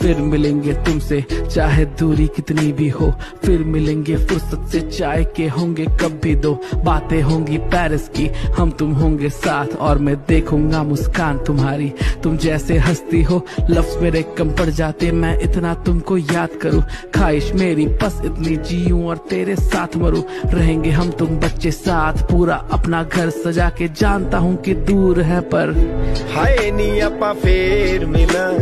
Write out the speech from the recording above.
फिर मिलेंगे तुमसे। चाहे दूरी कितनी भी हो, फिर मिलेंगे फुर्सत से। चाय के होंगे कब भी दो, बातें होंगी पेरिस की। हम तुम होंगे साथ और मैं देखूँगा मुस्कान तुम्हारी। तुम जैसे हंसती हो, लफ्ज मेरे कम पड़ जाते। मैं इतना तुमको याद करूँ। ख्वाहिश मेरी, बस इतनी जीऊं और तेरे साथ मरूं। रहेंगे हम तुम बच्चे साथ, पूरा अपना घर सजा के। जानता हूँ कि दूर है पर। हाय नी अपा, फेर मिला।